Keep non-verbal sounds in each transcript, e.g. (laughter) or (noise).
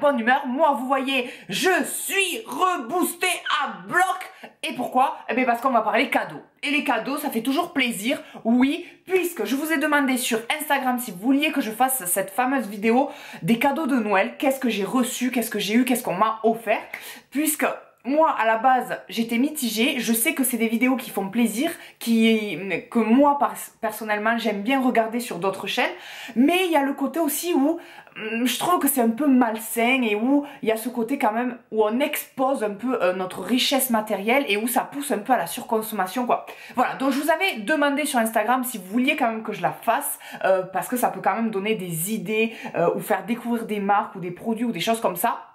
bonne humeur. Moi, vous voyez, je suis reboosté à bloc. Et pourquoi? Eh bien parce qu'on va parler cadeaux. Et les cadeaux, ça fait toujours plaisir, oui, puisque je vous ai demandé sur Instagram si vous vouliez que je fasse cette fameuse vidéo des cadeaux de Noël. Qu'est-ce que j'ai reçu, qu'est-ce que j'ai eu, qu'est-ce qu'on m'a offert? Puisque moi, à la base, j'étais mitigée. Je sais que c'est des vidéos qui font plaisir, qui, que moi, personnellement, j'aime bien regarder sur d'autres chaînes. Mais il y a le côté aussi où hum, je trouve que c'est un peu malsain et où il y a ce côté quand même où on expose un peu euh, notre richesse matérielle et où ça pousse un peu à la surconsommation, quoi. Voilà, donc je vous avais demandé sur Instagram si vous vouliez quand même que je la fasse euh, parce que ça peut quand même donner des idées euh, ou faire découvrir des marques ou des produits ou des choses comme ça.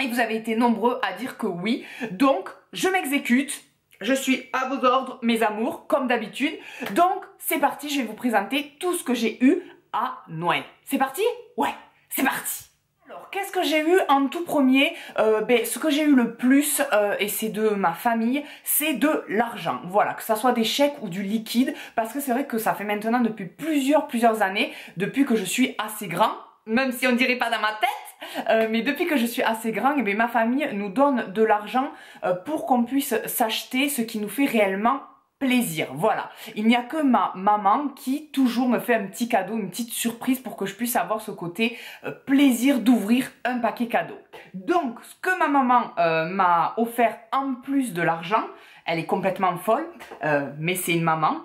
Et vous avez été nombreux à dire que oui. Donc, je m'exécute. Je suis à vos ordres, mes amours, comme d'habitude. Donc, c'est parti, je vais vous présenter tout ce que j'ai eu à Noël. C'est parti? Ouais, c'est parti alors, qu'est-ce que j'ai eu en tout premier? Euh, ben, Ce que j'ai eu le plus, euh, et c'est de ma famille, c'est de l'argent. Voilà, que ça soit des chèques ou du liquide, parce que c'est vrai que ça fait maintenant depuis plusieurs, plusieurs années, depuis que je suis assez grand, même si on dirait pas dans ma tête, euh, mais depuis que je suis assez grand, eh ma famille nous donne de l'argent euh, pour qu'on puisse s'acheter ce qui nous fait réellement plaisir. Voilà. Il n'y a que ma maman qui toujours me fait un petit cadeau, une petite surprise pour que je puisse avoir ce côté euh, plaisir d'ouvrir un paquet cadeau. Donc, ce que ma maman m'a offert en plus de l'argent, elle est complètement folle, mais c'est une maman.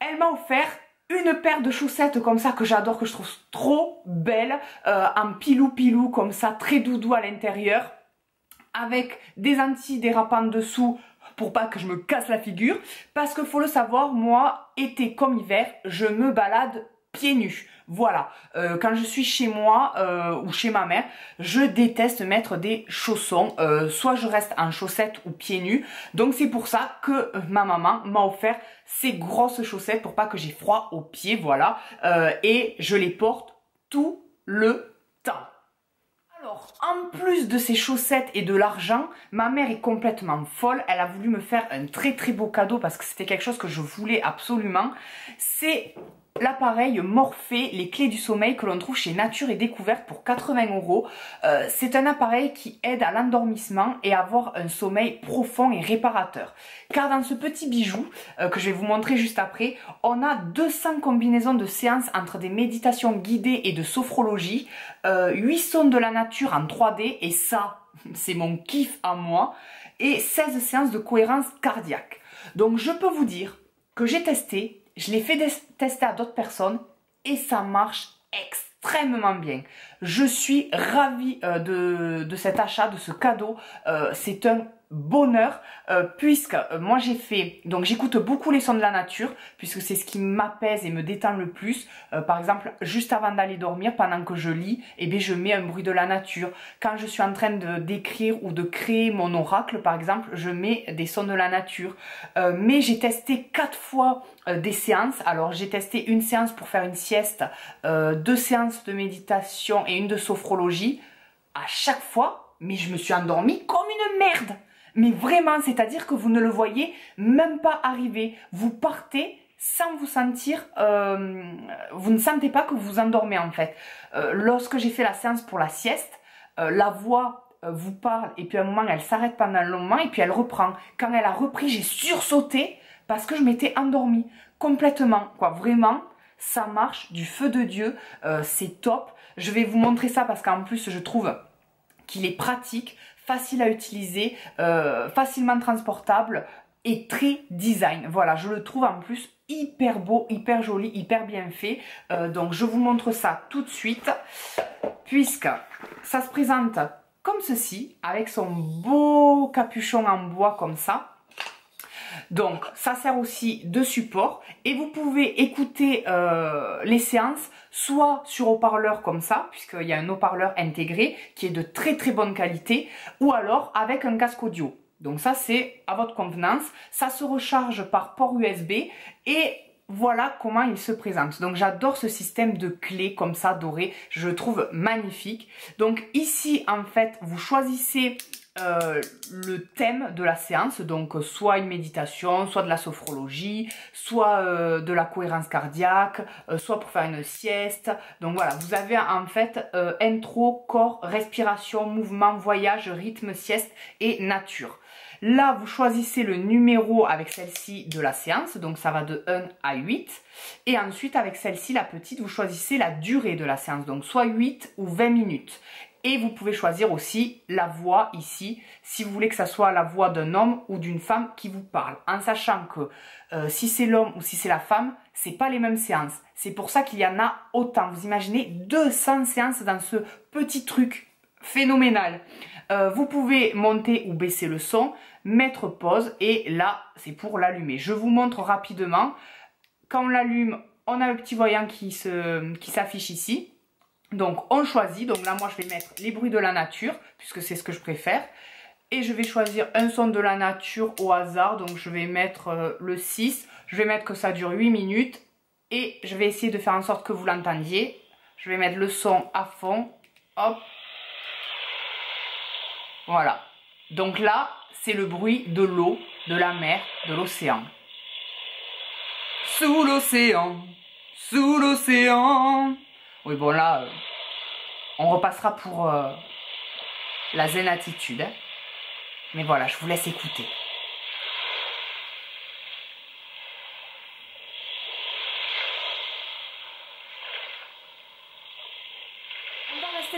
Elle m'a offert une paire de chaussettes comme ça que j'adore, que je trouve trop belle, euh, en pilou-pilou comme ça, très doudou à l'intérieur, avec des antidérapants dessous pour pas que je me casse la figure, parce que faut le savoir, moi, été comme hiver, je me balade pieds nus. Voilà, euh, quand je suis chez moi euh, ou chez ma mère, je déteste mettre des chaussons. Euh, soit je reste en chaussettes ou pieds nus. Donc c'est pour ça que ma maman m'a offert ces grosses chaussettes pour pas que j'ai froid aux pieds, voilà. et je les porte tout le temps. Alors, en plus de ces chaussettes et de l'argent, ma mère est complètement folle. Elle a voulu me faire un très très beau cadeau parce que c'était quelque chose que je voulais absolument. C'est l'appareil Morphée, les clés du sommeil que l'on trouve chez Nature et Découverte pour 80 euros. Euh, c'est un appareil qui aide à l'endormissement et à avoir un sommeil profond et réparateur. Car dans ce petit bijou, euh, que je vais vous montrer juste après, on a 200 combinaisons de séances entre des méditations guidées et de sophrologie, euh, 8 sons de la nature en 3D, et ça, (laughs) c'est mon kiff à moi, et 16 séances de cohérence cardiaque. Donc je peux vous dire que j'ai testé je l'ai fait tester à d'autres personnes et ça marche extrêmement bien. Je suis ravie euh, de, cet achat, de ce cadeau. Euh, c'est un bonheur euh, puisque euh, moi j'ai fait donc j'écoute beaucoup les sons de la nature puisque c'est ce qui m'apaise et me détend le plus. Euh, par exemple juste avant d'aller dormir pendant que je lis et eh bien je mets un bruit de la nature. Quand je suis en train de d'écrire ou de créer mon oracle par exemple je mets des sons de la nature. Mais j'ai testé quatre fois des séances. Alors j'ai testé une séance pour faire une sieste deux séances de méditation et une de sophrologie. À chaque fois mais je me suis endormie comme une merde mais vraiment, c'est-à-dire que vous ne le voyez même pas arriver. Vous partez sans vous sentir, euh, vous ne sentez pas que vous endormez en fait. Euh, lorsque j'ai fait la séance pour la sieste, euh, la voix vous parle et puis à un moment elle s'arrête pendant un long moment et puis elle reprend. Quand elle a repris, j'ai sursauté parce que je m'étais endormie complètement. Quoi, vraiment, ça marche du feu de Dieu, c'est top. Je vais vous montrer ça parce qu'en plus je trouve qu'il est pratique facile à utiliser, euh, facilement transportable et très design. Voilà, je le trouve en plus hyper beau, hyper joli, hyper bien fait. Euh, donc je vous montre ça tout de suite, puisque ça se présente comme ceci, avec son beau capuchon en bois comme ça. Donc ça sert aussi de support et vous pouvez écouter euh, les séances soit sur haut-parleur comme ça, puisqu'il y a un haut-parleur intégré qui est de très très bonne qualité, ou alors avec un casque audio. Donc ça c'est à votre convenance, ça se recharge par port USB et voilà comment il se présente. Donc j'adore ce système de clés comme ça doré, je le trouve magnifique. Donc ici en fait vous choisissez euh, le thème de la séance, donc soit une méditation, soit de la sophrologie, soit euh, de la cohérence cardiaque, euh, soit pour faire une sieste. Donc voilà, vous avez en fait intro, corps, respiration, mouvement, voyage, rythme, sieste et nature. Là, vous choisissez le numéro avec celle-ci de la séance, donc ça va de 1 à 8. Et ensuite, avec celle-ci, la petite, vous choisissez la durée de la séance, donc soit 8 ou 20 minutes. Et vous pouvez choisir aussi la voix ici, si vous voulez que ça soit la voix d'un homme ou d'une femme qui vous parle. En sachant que euh, si c'est l'homme ou si c'est la femme, c'est pas les mêmes séances. C'est pour ça qu'il y en a autant. Vous imaginez 200 séances dans ce petit truc phénoménal. Euh, vous pouvez monter ou baisser le son, mettre pause et là, c'est pour l'allumer. Je vous montre rapidement. Quand on l'allume, on a le petit voyant qui s'affiche ici. Donc on choisit, donc là moi je vais mettre les bruits de la nature, puisque c'est ce que je préfère. Et je vais choisir un son de la nature au hasard, donc je vais mettre euh, le 6. Je vais mettre que ça dure 8 minutes. Et je vais essayer de faire en sorte que vous l'entendiez. Je vais mettre le son à fond. Hop. Voilà. Donc là, c'est le bruit de l'eau, de la mer, de l'océan. Sous l'océan, sous l'océan. Oui, bon là, euh, on repassera pour euh, la zen attitude. Hein. Mais voilà, je vous laisse écouter.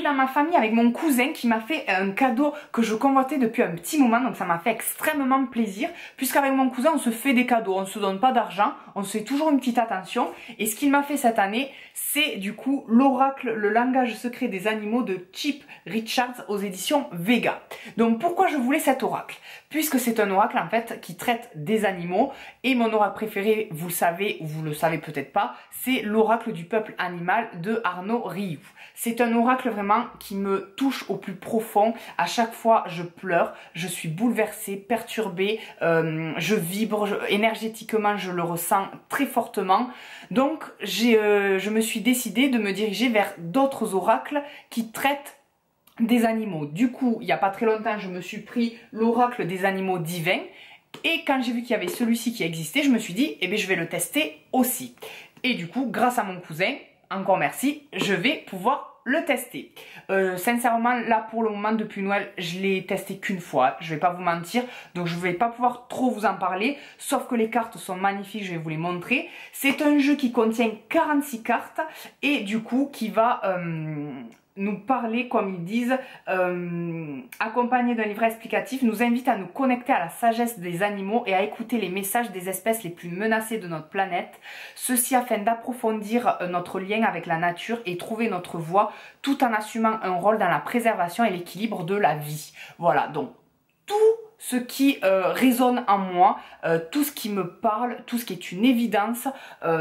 Dans ma famille avec mon cousin qui m'a fait un cadeau que je convoitais depuis un petit moment. Donc ça m'a fait extrêmement plaisir. Puisqu'avec mon cousin, on se fait des cadeaux. On se donne pas d'argent. On se fait toujours une petite attention. Et ce qu'il m'a fait cette année, c'est du coup l'oracle, le langage secret des animaux de Chip Richards aux éditions Vega. Donc pourquoi je voulais cet oracle? Puisque c'est un oracle en fait qui traite des animaux. Et mon oracle préféré, vous le savez ou vous le savez peut-être pas, c'est l'oracle du peuple animal de Arnaud Rioux. C'est un oracle vraiment qui me touche au plus profond. À chaque fois, je pleure, je suis bouleversée, perturbée, euh, je vibre, énergétiquement, je le ressens très fortement. Donc, euh, je me suis décidée de me diriger vers d'autres oracles qui traitent des animaux. Du coup, il n'y a pas très longtemps, je me suis pris l'oracle des animaux divins. Et quand j'ai vu qu'il y avait celui-ci qui existait, je me suis dit, eh bien, je vais le tester aussi. Et du coup, grâce à mon cousin, encore merci, je vais pouvoir le tester. Euh, sincèrement, là pour le moment depuis Noël, je l'ai testé qu'une fois, je vais pas vous mentir, donc je vais pas pouvoir trop vous en parler, sauf que les cartes sont magnifiques, je vais vous les montrer. C'est un jeu qui contient 46 cartes et du coup qui va euh, nous parler, comme ils disent, euh, accompagné d'un livret explicatif, nous invite à nous connecter à la sagesse des animaux et à écouter les messages des espèces les plus menacées de notre planète. Ceci afin d'approfondir euh, notre lien avec la nature et trouver notre voie tout en assumant un rôle dans la préservation et l'équilibre de la vie. Voilà, donc tout ce qui euh, résonne en moi, tout ce qui me parle, tout ce qui est une évidence.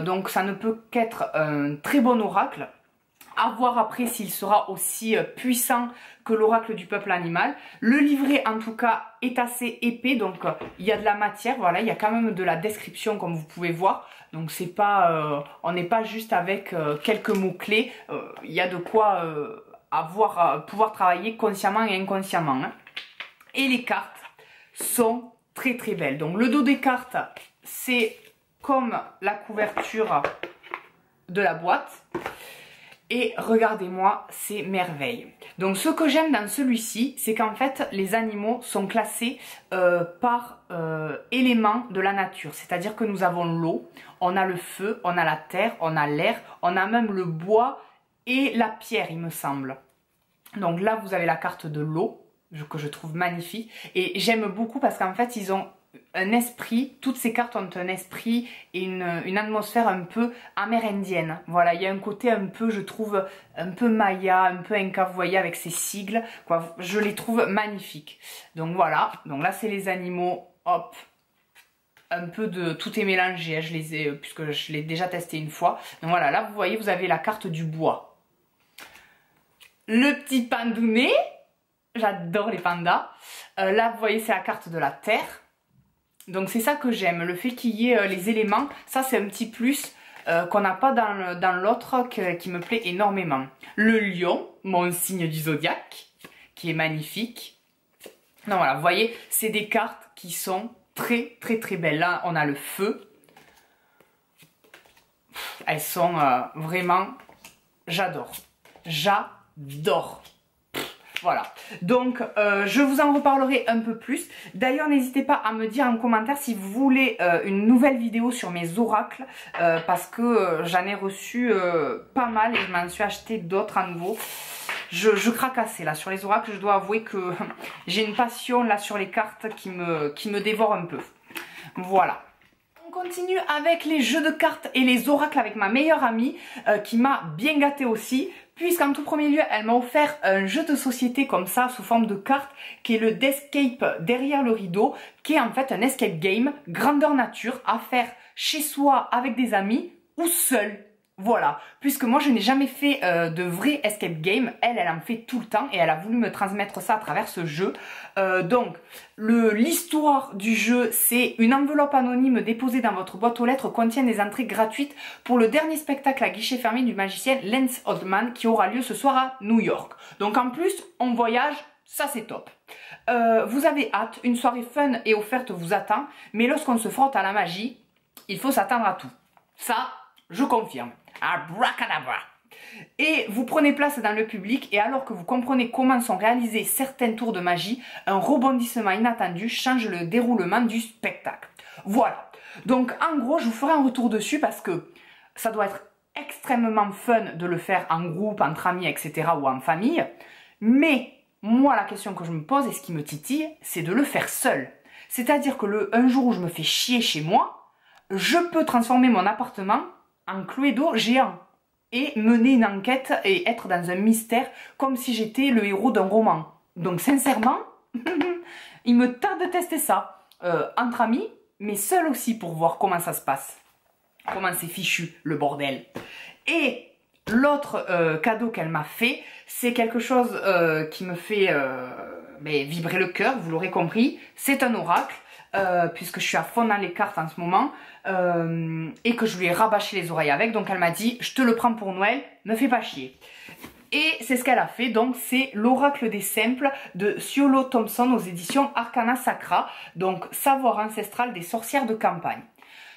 donc ça ne peut qu'être un très bon oracle à voir après s'il sera aussi euh, puissant que l'oracle du peuple animal. Le livret en tout cas est assez épais donc euh, il y a de la matière, voilà, il y a quand même de la description comme vous pouvez voir. Donc c'est pas, euh, on n'est pas juste avec quelques mots clés, il y a de quoi avoir, pouvoir travailler consciemment et inconsciemment. Hein. Et les cartes sont très très belles. Donc le dos des cartes c'est comme la couverture de la boîte. Et regardez-moi ces merveilles. Donc ce que j'aime dans celui-ci, c'est qu'en fait les animaux sont classés euh, par euh, éléments de la nature. C'est-à-dire que nous avons l'eau, on a le feu, on a la terre, on a l'air, on a même le bois et la pierre il me semble. Donc là vous avez la carte de l'eau que je trouve magnifique et j'aime beaucoup parce qu'en fait ils ont un esprit, toutes ces cartes ont un esprit et une, atmosphère un peu amérindienne. Voilà, il y a un côté un peu, je trouve, un peu maya, un peu inca, vous avec ces sigles. Je les trouve magnifiques. Donc voilà, donc là c'est les animaux, hop, un peu de... Tout est mélangé, hein, je les puisque je l'ai déjà testé une fois. Donc voilà, là vous voyez, vous avez la carte du bois. Le petit pandounet, j'adore les pandas. Euh, là vous voyez, c'est la carte de la terre. Donc c'est ça que j'aime, le fait qu'il y ait euh, les éléments, ça c'est un petit plus euh, qu'on n'a pas dans, l'autre qui me plaît énormément. Le lion, mon signe du zodiaque, qui est magnifique. Non, voilà, vous voyez, c'est des cartes qui sont très, très, très belles. Là, on a le feu. Elles sont euh, vraiment... J'adore. J'adore. Voilà, donc euh, je vous en reparlerai un peu plus. D'ailleurs, n'hésitez pas à me dire en commentaire si vous voulez euh, une nouvelle vidéo sur mes oracles, parce que j'en ai reçu pas mal et je m'en suis acheté d'autres à nouveau je, je craque assez là sur les oracles. Je dois avouer que (laughs) j'ai une passion là sur les cartes qui me, dévore un peu. Voilà. On continue avec les jeux de cartes et les oracles avec ma meilleure amie euh, qui m'a bien gâté aussi puisqu'en tout premier lieu elle m'a offert un jeu de société comme ça sous forme de cartes qui est le Descape derrière le rideau qui est en fait un escape game grandeur nature à faire chez soi avec des amis ou seul voilà, puisque moi je n'ai jamais fait euh, de vrai escape game, elle, elle en fait tout le temps et elle a voulu me transmettre ça à travers ce jeu. Euh, donc, l'histoire du jeu, c'est une enveloppe anonyme déposée dans votre boîte aux lettres contient des entrées gratuites pour le dernier spectacle à guichet fermé du magicien Lance Oldman qui aura lieu ce soir à New York. Donc en plus, on voyage, ça c'est top. Euh, vous avez hâte, une soirée fun et offerte vous attend, mais lorsqu'on se frotte à la magie, il faut s'attendre à tout. Ça, je confirme. Abracadabra. Et vous prenez place dans le public et alors que vous comprenez comment sont réalisés certains tours de magie, un rebondissement inattendu change le déroulement du spectacle. Voilà. Donc en gros, je vous ferai un retour dessus parce que ça doit être extrêmement fun de le faire en groupe, entre amis, etc. ou en famille. Mais moi, la question que je me pose et ce qui me titille, c'est de le faire seul. C'est-à-dire que le un jour où je me fais chier chez moi, je peux transformer mon appartement un Cluedo géant et mener une enquête et être dans un mystère comme si j'étais le héros d'un roman. Donc sincèrement, (laughs) il me tarde de tester ça. Euh, entre amis, mais seul aussi pour voir comment ça se passe. Comment c'est fichu, le bordel. Et l'autre euh, cadeau qu'elle m'a fait, c'est quelque chose euh, qui me fait ben, vibrer le cœur, vous l'aurez compris. C'est un oracle. Euh, puisque je suis à fond dans les cartes en ce moment, euh, et que je lui ai rabâché les oreilles avec. Donc elle m'a dit, je te le prends pour Noël, me fais pas chier. Et c'est ce qu'elle a fait, donc c'est l'oracle des simples de Siolo Thompson aux éditions Arcana Sacra, donc savoir ancestral des sorcières de campagne.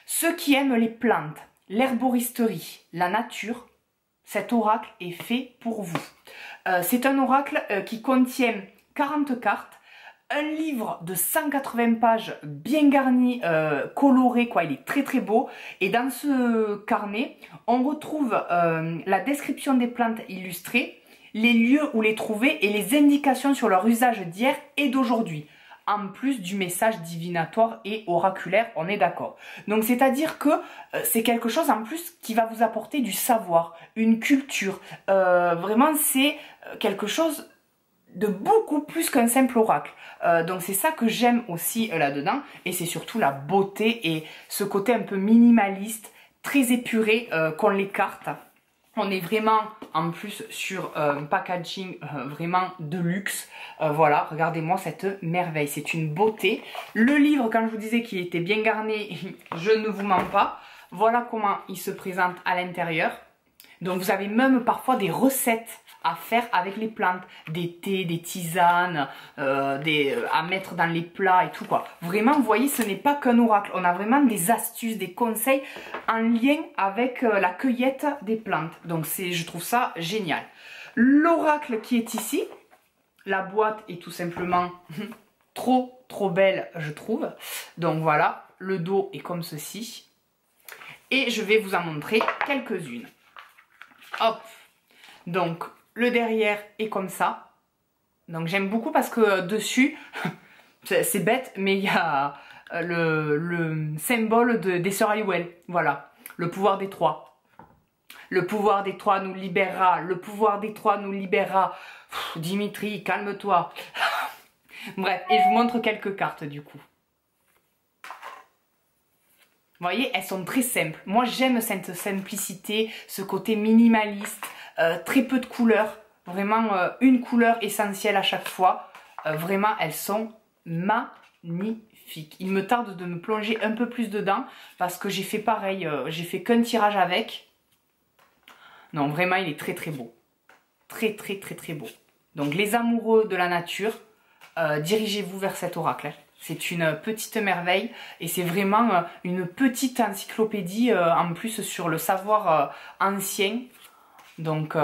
Ceux qui aiment les plantes, l'herboristerie, la nature, cet oracle est fait pour vous. Euh, c'est un oracle qui contient 40 cartes un livre de 180 pages bien garni, euh, coloré, quoi, il est très très beau. Et dans ce carnet, on retrouve euh, la description des plantes illustrées, les lieux où les trouver et les indications sur leur usage d'hier et d'aujourd'hui. En plus du message divinatoire et oraculaire, on est d'accord. Donc c'est-à-dire que euh, c'est quelque chose en plus qui va vous apporter du savoir, une culture. vraiment c'est quelque chose de beaucoup plus qu'un simple oracle. Euh, donc c'est ça que j'aime aussi euh, là-dedans et c'est surtout la beauté et ce côté un peu minimaliste, très épuré euh, qu'ont les cartes. On est vraiment en plus sur un packaging vraiment de luxe. voilà, regardez-moi cette merveille, c'est une beauté. Le livre, quand je vous disais qu'il était bien garni, (laughs) je ne vous mens pas. Voilà comment il se présente à l'intérieur. Donc vous avez même parfois des recettes à faire avec les plantes, des thés, des tisanes, euh, euh, à mettre dans les plats et tout quoi. Vraiment, vous voyez, ce n'est pas qu'un oracle. On a vraiment des astuces, des conseils en lien avec euh, la cueillette des plantes. Donc c'est, je trouve ça génial. L'oracle qui est ici, la boîte est tout simplement (laughs) trop trop belle, je trouve. Donc voilà, le dos est comme ceci. Et je vais vous en montrer quelques-unes. Hop Donc, le derrière est comme ça. Donc j'aime beaucoup parce que euh, dessus, (laughs) c'est bête, mais il y a euh, le, symbole des sœurs Halliwell. Voilà, le pouvoir des trois. Le pouvoir des trois nous libérera, le pouvoir des trois nous libérera. Dimitri, calme-toi. (laughs) Bref, et je vous montre quelques cartes du coup. Vous voyez, elles sont très simples. Moi, j'aime cette simplicité, ce côté minimaliste. Euh, très peu de couleurs, vraiment euh, une couleur essentielle à chaque fois. Euh, vraiment, elles sont magnifiques. Il me tarde de me plonger un peu plus dedans parce que j'ai fait pareil, j'ai fait qu'un tirage avec. Non, vraiment, il est très très beau. Très très très très beau. Donc les amoureux de la nature, dirigez-vous vers cet oracle. C'est une petite merveille et c'est vraiment une petite encyclopédie en plus sur le savoir ancien. Donc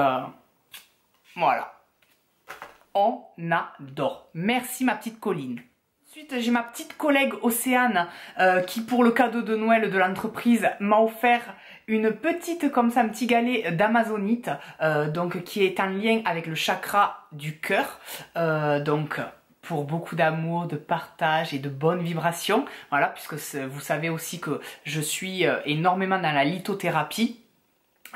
voilà. On adore. Merci ma petite Colline. Ensuite, j'ai ma petite collègue Océane qui, pour le cadeau de Noël de l'entreprise, m'a offert une petite, comme ça, un petit galet d'amazonite, donc qui est en lien avec le chakra du cœur. donc, pour beaucoup d'amour, de partage et de bonnes vibrations. Voilà, puisque vous savez aussi que je suis euh, énormément dans la lithothérapie.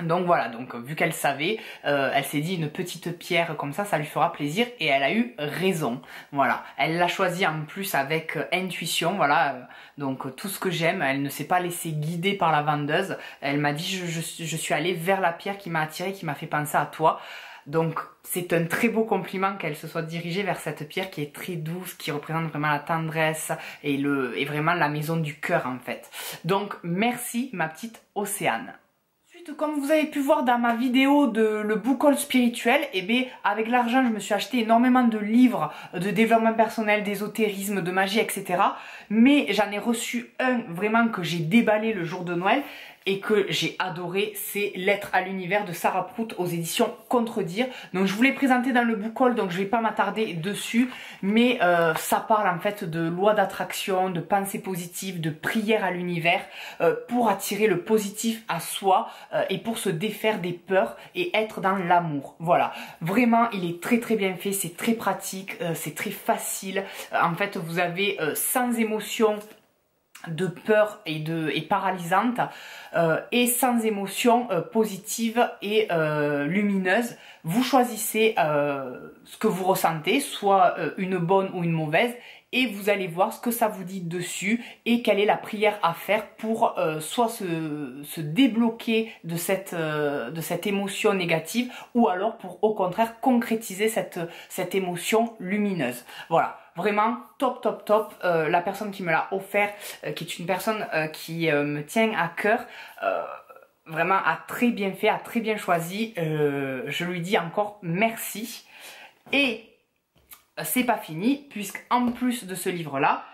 Donc voilà, donc vu qu'elle savait, euh, elle s'est dit une petite pierre comme ça, ça lui fera plaisir et elle a eu raison. Voilà, elle l'a choisi en plus avec euh, intuition, voilà, donc tout ce que j'aime, elle ne s'est pas laissée guider par la vendeuse. Elle m'a dit je, je suis allée vers la pierre qui m'a attiré, qui m'a fait penser à toi. Donc c'est un très beau compliment qu'elle se soit dirigée vers cette pierre qui est très douce, qui représente vraiment la tendresse et, le, et vraiment la maison du cœur en fait. Donc merci ma petite Océane comme vous avez pu voir dans ma vidéo de le book spirituel, et eh bien avec l'argent je me suis acheté énormément de livres de développement personnel, d'ésotérisme, de magie, etc. Mais j'en ai reçu un vraiment que j'ai déballé le jour de Noël et que j'ai adoré, c'est Lettre à l'univers de Sarah Prout aux éditions Contredire. Donc je vous l'ai présenté dans le book haul, donc je vais pas m'attarder dessus, mais euh, ça parle en fait de loi d'attraction, de pensée positive, de prière à l'univers euh, pour attirer le positif à soi euh, et pour se défaire des peurs et être dans l'amour. Voilà, vraiment il est très très bien fait, c'est très pratique, c'est très facile. en fait vous avez sans émotion de peur et de et paralysante euh, et sans émotion euh, positive et euh, lumineuse. Vous choisissez ce que vous ressentez, soit une bonne ou une mauvaise, et vous allez voir ce que ça vous dit dessus et quelle est la prière à faire pour soit se, se, débloquer de cette, de cette émotion négative ou alors pour au contraire concrétiser cette, cette émotion lumineuse. Voilà. Vraiment top, top, top. Euh, la personne qui me l'a offert, euh, qui est une personne euh, qui me tient à cœur, vraiment a très bien fait, a très bien choisi. je lui dis encore merci. Et c'est pas fini, puisqu'en plus de ce livre-là,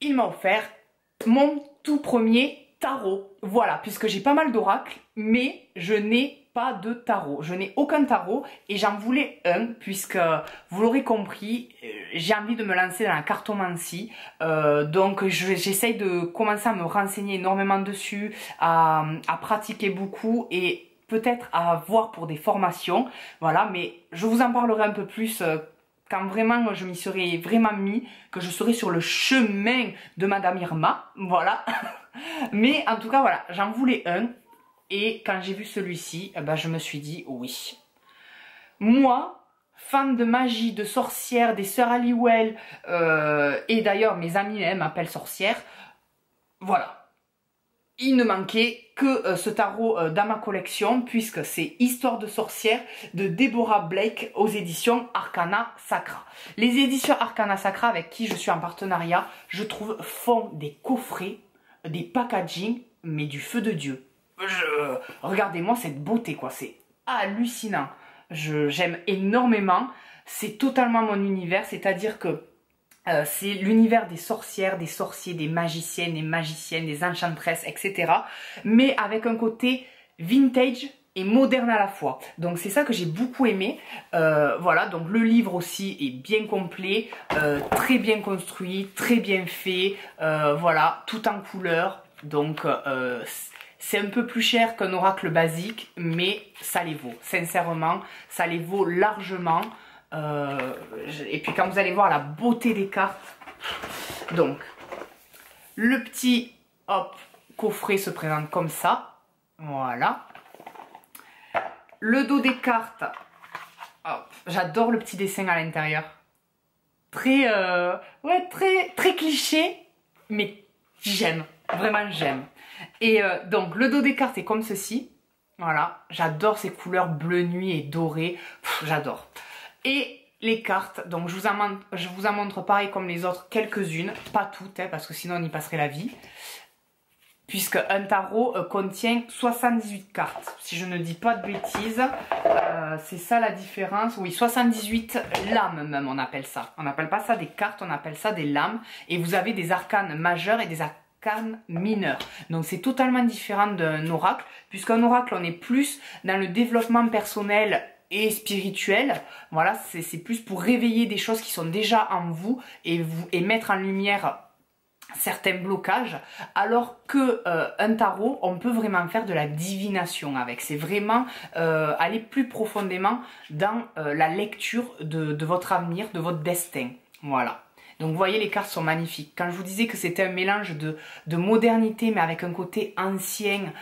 il m'a offert mon tout premier tarot. Voilà, puisque j'ai pas mal d'oracles, mais je n'ai pas de tarot. Je n'ai aucun tarot et j'en voulais un puisque vous l'aurez compris, euh, j'ai envie de me lancer dans la cartomancie. Euh, donc j'essaye de commencer à me renseigner énormément dessus, à, pratiquer beaucoup et peut-être à voir pour des formations. Voilà, mais je vous en parlerai un peu plus euh, quand vraiment je m'y serai vraiment mis, que je serai sur le chemin de Madame Irma, voilà. (laughs) Mais en tout cas, voilà, j'en voulais un. Et quand j'ai vu celui-ci, eh ben, je me suis dit oui. Moi, fan de magie, de sorcière, des sœurs Halliwell, euh, et d'ailleurs mes amis m'appellent sorcière, voilà. Il ne manquait que euh, ce tarot euh, dans ma collection, puisque c'est Histoire de sorcière de Deborah Blake aux éditions Arcana Sacra. Les éditions Arcana Sacra, avec qui je suis en partenariat, je trouve, font des coffrets, des packaging, mais du feu de Dieu regardez-moi cette beauté, quoi. C'est hallucinant. J'aime énormément. C'est totalement mon univers, c'est-à-dire que euh, c'est l'univers des sorcières, des sorciers, des magiciennes, des magiciennes, des enchantresses, etc. Mais avec un côté vintage et moderne à la fois. Donc c'est ça que j'ai beaucoup aimé. Euh, voilà, donc le livre aussi est bien complet, euh, très bien construit, très bien fait. voilà, tout en couleur. Donc c'est un peu plus cher qu'un oracle basique, mais ça les vaut. Sincèrement, ça les vaut largement. Euh, et puis quand vous allez voir la beauté des cartes, donc le petit coffret se présente comme ça. Voilà. Le dos des cartes, j'adore le petit dessin à l'intérieur. Très, euh, ouais, très, très cliché, mais j'aime, vraiment j'aime. Et euh, donc le dos des cartes est comme ceci. Voilà, j'adore ces couleurs bleu nuit et doré. J'adore. Et les cartes, donc je vous, en, montre pareil comme les autres, quelques-unes, pas toutes, hein, parce que sinon on y passerait la vie. puisque un tarot euh, contient 78 cartes. Si je ne dis pas de bêtises, euh, c'est ça la différence. Oui, 78 lames même, on appelle ça. On n'appelle pas ça des cartes, on appelle ça des lames. Et vous avez des arcanes majeurs et des arcanes Donc c'est totalement différent d'un oracle, puisqu'un oracle, on est plus dans le développement personnel et spirituel. Voilà, c'est plus pour réveiller des choses qui sont déjà en vous et, vous, et mettre en lumière certains blocages, alors que euh, un tarot, on peut vraiment faire de la divination avec. C'est vraiment euh, aller plus profondément dans euh, la lecture de, votre avenir, de votre destin. Voilà. Donc vous voyez, les cartes sont magnifiques. Quand je vous disais que c'était un mélange de, de, modernité, mais avec un côté ancien,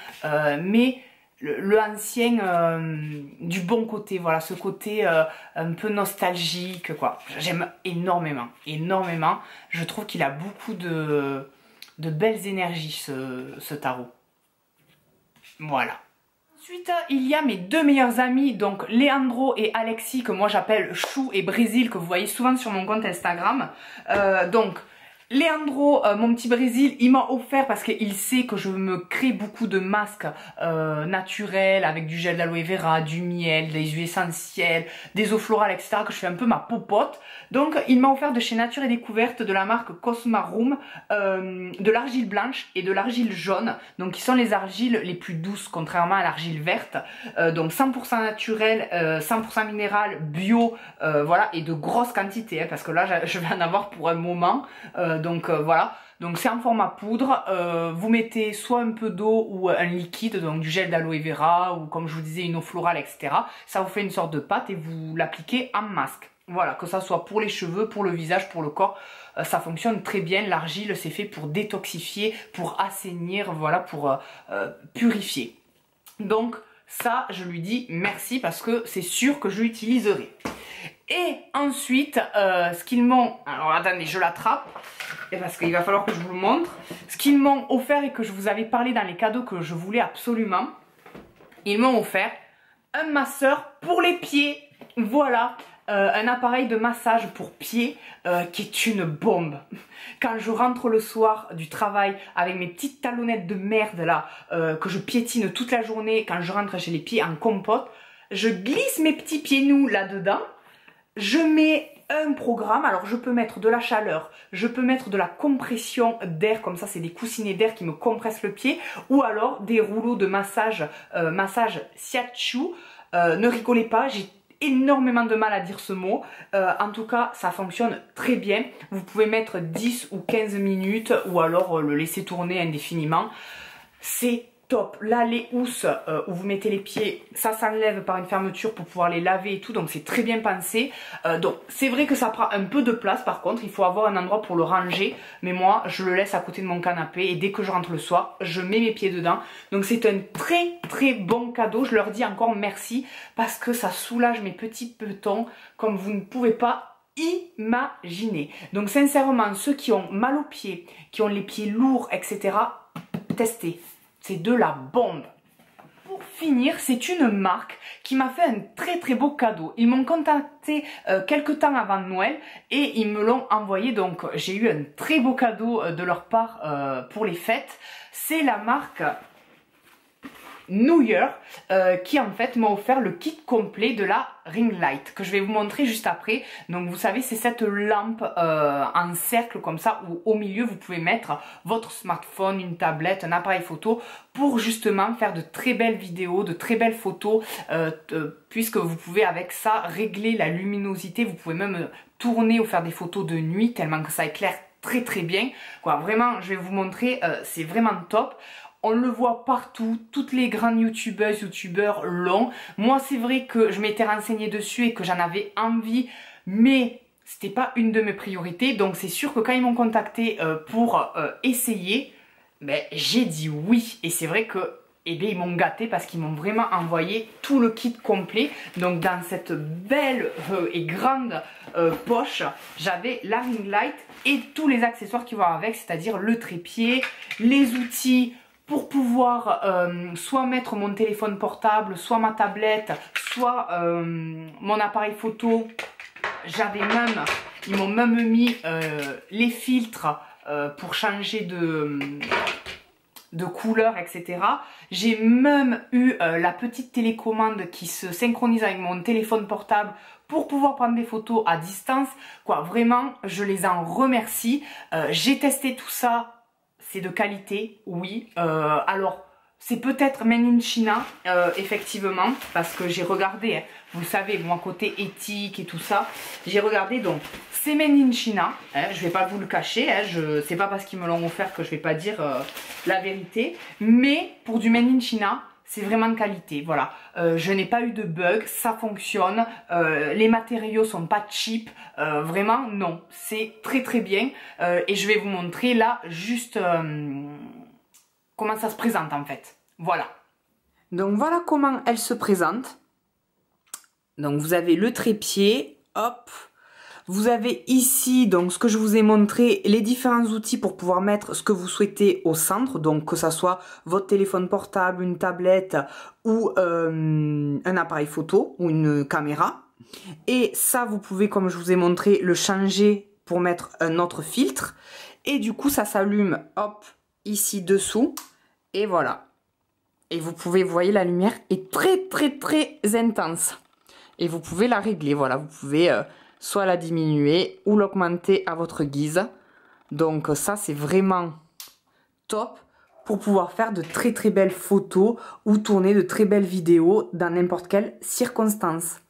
mais le, ancien euh, du bon côté, voilà, ce côté euh, un peu nostalgique, quoi. J'aime énormément, énormément. Je trouve qu'il a beaucoup de, de belles énergies, ce, ce tarot. Voilà. Ensuite, il y a mes deux meilleurs amis, donc Leandro et Alexis, que moi j'appelle Chou et Brésil, que vous voyez souvent sur mon compte Instagram. Euh, donc, Leandro, euh, mon petit Brésil, il m'a offert parce qu'il sait que je me crée beaucoup de masques euh, naturels avec du gel d'aloe vera, du miel, des huiles essentielles, des eaux florales, etc. que je fais un peu ma popote. Donc il m'a offert de chez Nature et Découverte de la marque Cosmarum euh, de l'argile blanche et de l'argile jaune. Donc qui sont les argiles les plus douces contrairement à l'argile verte. donc 100% naturel, 100% minéral, bio, voilà et de grosses quantités hein, parce que là je vais en avoir pour un moment. Donc euh, voilà. Donc c'est en format poudre, euh, vous mettez soit un peu d'eau ou un liquide, donc du gel d'aloe vera ou comme je vous disais une eau florale, etc. Ça vous fait une sorte de pâte et vous l'appliquez en masque. Voilà, que ça soit pour les cheveux, pour le visage, pour le corps, ça fonctionne très bien. L'argile, c'est fait pour détoxifier, pour assainir, voilà, pour purifier. Donc ça, je lui dis merci parce que c'est sûr que je l'utiliserai. Et ensuite, euh, ce qu'ils m'ont... Alors attendez, je l'attrape, parce qu'il va falloir que je vous le montre. Ce qu'ils m'ont offert et que je vous avais parlé dans les cadeaux que je voulais absolument, ils m'ont offert un masseur pour les pieds. Voilà, euh, un appareil de massage pour pieds euh, qui est une bombe. Quand je rentre le soir du travail avec mes petites talonnettes de merde là, que je piétine toute la journée, quand je rentre chez les pieds en compote, je glisse mes petits pieds nus là-dedans je mets un programme, alors je peux mettre de la chaleur, je peux mettre de la compression d'air, comme ça c'est des coussinets d'air qui me compressent le pied, ou alors des rouleaux de massage, euh, massage Siachu. Euh, ne rigolez pas, j'ai énormément de mal à dire ce mot. Euh, en tout cas, ça fonctionne très bien. Vous pouvez mettre 10 ou 15 minutes ou alors le laisser tourner indéfiniment. C'est top. Là, les housses euh, où vous mettez les pieds, ça s'enlève par une fermeture pour pouvoir les laver et tout. Donc, c'est très bien pensé. Euh, donc, c'est vrai que ça prend un peu de place. Par contre, il faut avoir un endroit pour le ranger. Mais moi, je le laisse à côté de mon canapé. Et dès que je rentre le soir, je mets mes pieds dedans. Donc, c'est un très, très bon cadeau. Je leur dis encore merci parce que ça soulage mes petits petons comme vous ne pouvez pas imaginer. Donc, sincèrement, ceux qui ont mal aux pieds, qui ont les pieds lourds, etc., testez c'est de la bombe. Pour finir, c'est une marque qui m'a fait un très très beau cadeau. Ils m'ont contacté euh, quelques temps avant Noël et ils me l'ont envoyé. Donc j'ai eu un très beau cadeau euh, de leur part euh, pour les fêtes. C'est la marque New Year euh, qui en fait m'a offert le kit complet de la ring light que je vais vous montrer juste après. Donc vous savez c'est cette lampe euh, en cercle comme ça où au milieu vous pouvez mettre votre smartphone, une tablette, un appareil photo pour justement faire de très belles vidéos, de très belles photos euh, puisque vous pouvez avec ça régler la luminosité, vous pouvez même tourner ou faire des photos de nuit tellement que ça éclaire très très bien. Quoi, vraiment, je vais vous montrer, c'est vraiment top. On le voit partout, toutes les grandes youtubeuses, youtubeurs l'ont. Moi c'est vrai que je m'étais renseignée dessus et que j'en avais envie, mais c'était pas une de mes priorités. Donc c'est sûr que quand ils m'ont contacté euh, pour euh, essayer, ben, j'ai dit oui. Et c'est vrai que eh ils m'ont gâté parce qu'ils m'ont vraiment envoyé tout le kit complet. Donc dans cette belle euh, et grande poche, j'avais la ring light et tous les accessoires qui vont avec, c'est-à-dire le trépied, les outils pour pouvoir euh, soit mettre mon téléphone portable, soit ma tablette, soit euh, mon appareil photo. J'avais même, ils m'ont même mis euh, les filtres pour changer de, de couleurs, etc. J'ai même eu la petite télécommande qui se synchronise avec mon téléphone portable pour pouvoir prendre des photos à distance. Quoi, vraiment, je les en remercie. J'ai testé tout ça, c'est de qualité, oui. Euh, alors, c'est peut-être Made in China, effectivement, parce que j'ai regardé, hein, vous savez, moi côté éthique et tout ça, j'ai regardé donc c'est Made in China, hein, je vais pas vous le cacher, hein, je c'est pas parce qu'ils me l'ont offert que je vais pas dire euh, la vérité, mais pour du Made in China, c'est vraiment de qualité, voilà. Euh, je n'ai pas eu de bug, ça fonctionne, euh, les matériaux sont pas cheap, vraiment non, c'est très très bien. et je vais vous montrer là juste comment ça se présente en fait, voilà. Donc voilà comment elle se présente. Donc vous avez le trépied, hop, vous avez ici, donc ce que je vous ai montré, les différents outils pour pouvoir mettre ce que vous souhaitez au centre. Donc que ça soit votre téléphone portable, une tablette ou euh, un appareil photo ou une caméra. Et ça, vous pouvez, comme je vous ai montré, le changer pour mettre un autre filtre. Et du coup, ça s'allume, hop, ici dessous. Et voilà. Et vous pouvez, vous voyez, la lumière est très, très, très intense. Et vous pouvez la régler, voilà. Vous pouvez... Euh, soit la diminuer ou l'augmenter à votre guise. Donc ça c'est vraiment top pour pouvoir faire de très très belles photos ou tourner de très belles vidéos dans n'importe quelle circonstance.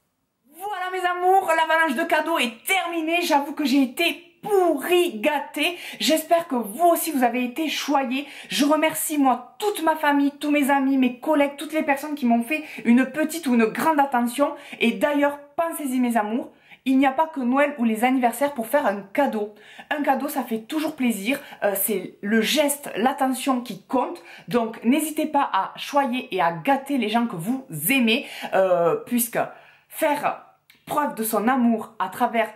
Voilà mes amours, l'avalanche de cadeaux est terminée. J'avoue que j'ai été pourri gâté. J'espère que vous aussi vous avez été choyés. Je remercie moi toute ma famille, tous mes amis, mes collègues, toutes les personnes qui m'ont fait une petite ou une grande attention. Et d'ailleurs, pensez-y mes amours, il n'y a pas que Noël ou les anniversaires pour faire un cadeau. Un cadeau, ça fait toujours plaisir. Euh, c'est le geste, l'attention qui compte. Donc, n'hésitez pas à choyer et à gâter les gens que vous aimez, euh, puisque faire preuve de son amour à travers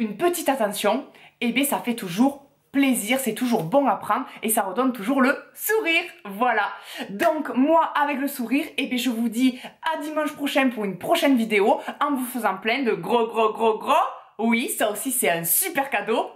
une petite attention, eh bien, ça fait toujours plaisir, c'est toujours bon à prendre et ça redonne toujours le sourire. Voilà. Donc moi avec le sourire, et eh bien je vous dis à dimanche prochain pour une prochaine vidéo en vous faisant plein de gros gros gros gros. Oui, ça aussi c'est un super cadeau.